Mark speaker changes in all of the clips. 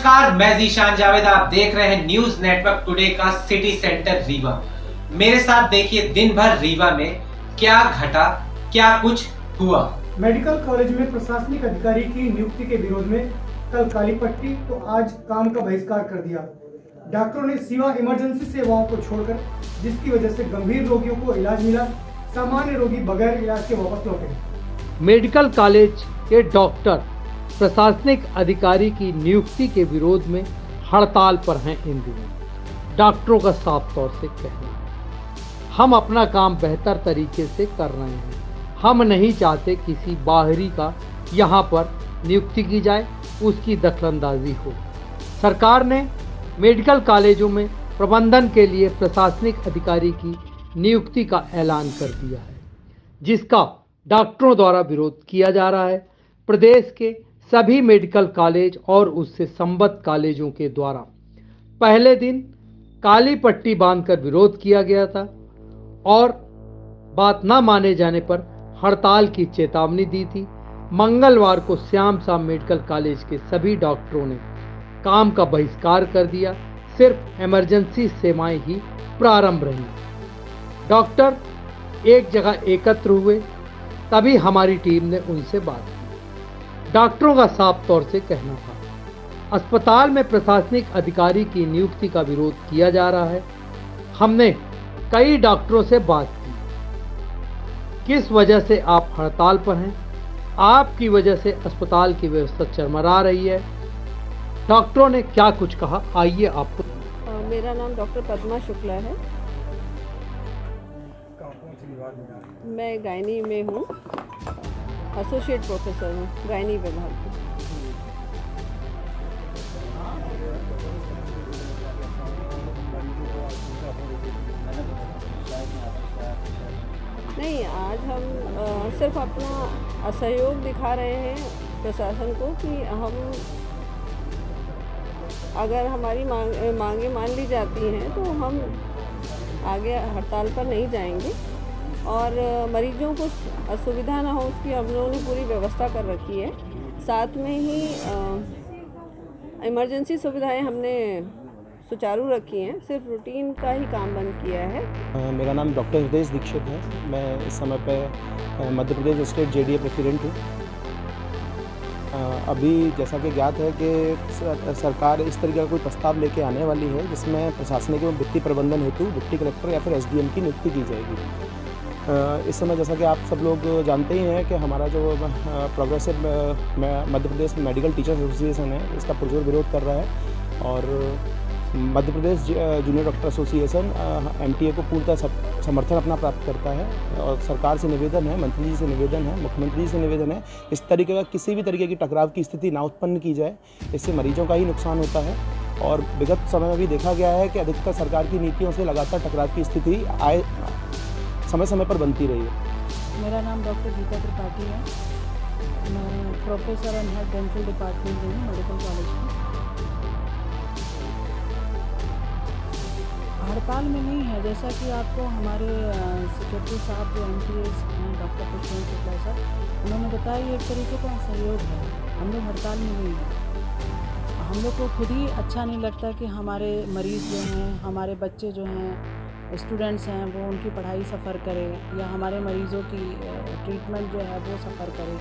Speaker 1: नमस्कार मैं जीशान जावेद आप देख रहे हैं न्यूज़ नेटवर्क टुडे का सिटी सेंटर रीवा मेरे साथ देखिए दिन भर रीवा में क्या घटा क्या कुछ हुआ?
Speaker 2: मेडिकल कॉलेज में प्रशासनिक अधिकारी की नियुक्ति के विरोध में कल काली पट्टी तो आज काम का बहिष्कार कर दिया। डॉक्टरों ने सिवा इमरजेंसी सेवाओं को छोड़कर जिसकी वजह से गंभीर रोगियों को इलाज मिला सामान्य रोगी बगैर इलाज के वापस लौटे।
Speaker 3: मेडिकल कॉलेज के डॉक्टर प्रशासनिक अधिकारी की नियुक्ति के विरोध में हड़ताल पर हैं इन दिनों। डॉक्टरों का साफ़ तौर से कहना है, हम अपना काम बेहतर तरीके से कर रहे हैं। हम नहीं चाहते किसी बाहरी का यहाँ पर नियुक्ति की जाए, उसकी दखलंदाजी हो। सरकार ने मेडिकल कॉलेजों में प्रबंधन के लिए प्रशासनिक अधिकारी की नियुक्ति का ऐलान कर दिया है, जिसका डॉक्टरों द्वारा विरोध किया जा रहा है। प्रदेश के सभी मेडिकल कॉलेज और उससे संबद्ध कॉलेजों के द्वारा पहले दिन काली पट्टी बांधकर विरोध किया गया था और बात न माने जाने पर हड़ताल की चेतावनी दी थी। मंगलवार को श्याम शाम मेडिकल कॉलेज के सभी डॉक्टरों ने काम का बहिष्कार कर दिया। सिर्फ़ इमरजेंसी सेवाएँ ही प्रारंभ रही। डॉक्टर एक जगह एकत्र हुए, तभी हमारी टीम ने उनसे बात की। डॉक्टरों का साफ़ तौर से कहना था। अस्पताल में प्रशासनिक अधिकारी की नियुक्ति का विरोध किया जा रहा है। हमने कई डॉक्टरों से बात की। किस वजह से आप हड़ताल पर हैं? आपकी वजह से अस्पताल की व्यवस्था चरमरा रही है। डॉक्टरों ने क्या कुछ कहा? आइए आपको।
Speaker 4: मेरा नाम डॉक्टर पद्मा शुक्ला है? मैं गायनी में हूँ। एसोसिएट प्रोफेसर हूँ गायनी विभाग की नहीं आज हम आ, सिर्फ़ अपना असहयोग दिखा रहे हैं प्रशासन को कि हम अगर हमारी मांग मांगे मान ली जाती हैं तो हम आगे हड़ताल पर नहीं जाएँगे। और मरीजों को असुविधा ना हो उसकी हम लोगों ने पूरी व्यवस्था कर रखी है। साथ में ही इमरजेंसी सुविधाएँ हमने सुचारू रखी हैं सिर्फ़ रूटीन का ही काम बंद किया है।
Speaker 5: आ, मेरा नाम डॉक्टर हृदय दीक्षित है। मैं इस समय पर Madhya Pradesh state J D president हूँ। अभी जैसा कि ज्ञात है कि सरकार इस तरीके का कोई प्रस्ताव लेके आने वाली है जिसमें प्रशासनिक एवं वित्तीय प्रबंधन हेतु डिप्टी कलेक्टर या फिर एसडीएम की नियुक्ति की जाएगी। इस समय जैसा कि आप सब लोग जानते ही हैं कि हमारा जो progressive Madhya Pradesh medical teachers association है, इसका पुरजोर विरोध कर रहा है। और Madhya Pradesh junior doctor association MTA को पूर्णतः समर्थन अपना प्राप्त करता है। और सरकार से निवेदन है, मंत्री जी से निवेदन है, मुख्यमंत्री जी से निवेदन है, इस तरीके का किसी भी तरीके की टकराव की स्थिति ना उत्पन्न की जाए, इससे मरीजों का ही नुकसान होता है। और विगत समय में भी देखा गया है कि अधिकतर सरकार की नीतियों से लगातार टकराव की स्थिति आए समय समय पर बनती रही है।
Speaker 6: मेरा नाम डॉक्टर गीता त्रिपाठी है। मैं professor and head dental department हूँ, मेडिकल कॉलेज में। हड़ताल में नहीं है, जैसा कि आपको हमारे सेक्रेटरी साहब जो एम हैं, डॉक्टर पुष्पेंद्र शुक्ला सर, उन्होंने बताया ये एक तरीके का सहयोग है। हम लोग हड़ताल में नहीं हैं। हम लोग को खुद ही अच्छा नहीं लगता कि हमारे मरीज़ जो हैं, हमारे बच्चे जो हैं स्टूडेंट्स हैं, वो उनकी पढ़ाई सफ़र करें या हमारे मरीज़ों की ट्रीटमेंट जो है वो सफ़र करें।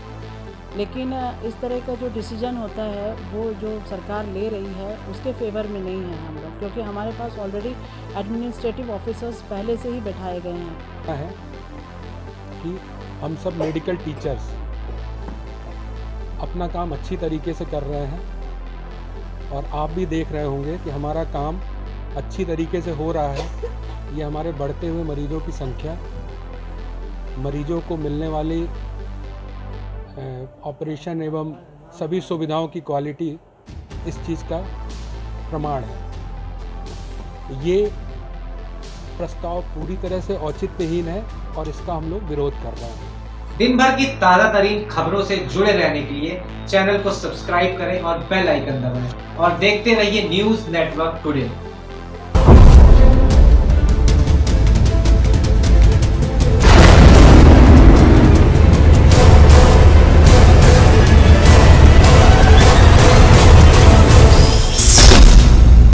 Speaker 6: लेकिन इस तरह का जो डिसीज़न होता है, वो जो सरकार ले रही है, उसके फेवर में नहीं है हम लोग, क्योंकि हमारे पास ऑलरेडी एडमिनिस्ट्रेटिव ऑफिसर्स पहले से ही बैठाए गए हैं।
Speaker 7: है कि हम सब मेडिकल टीचर्स अपना काम अच्छी तरीके से कर रहे हैं और आप भी देख रहे होंगे कि हमारा काम अच्छी तरीके से हो रहा है। ये हमारे बढ़ते हुए मरीज़ों की संख्या, मरीज़ों को मिलने वाली ऑपरेशन एवं सभी सुविधाओं की क्वालिटी इस चीज़ का प्रमाण है। ये प्रस्ताव पूरी तरह से औचित्यहीन है और इसका हम लोग विरोध कर रहे हैं।
Speaker 1: दिन भर की ताज़ा तरीन खबरों से जुड़े रहने के लिए चैनल को सब्सक्राइब करें और बेल आइकन दबाएँ और देखते रहिए न्यूज़ नेटवर्क टुडे।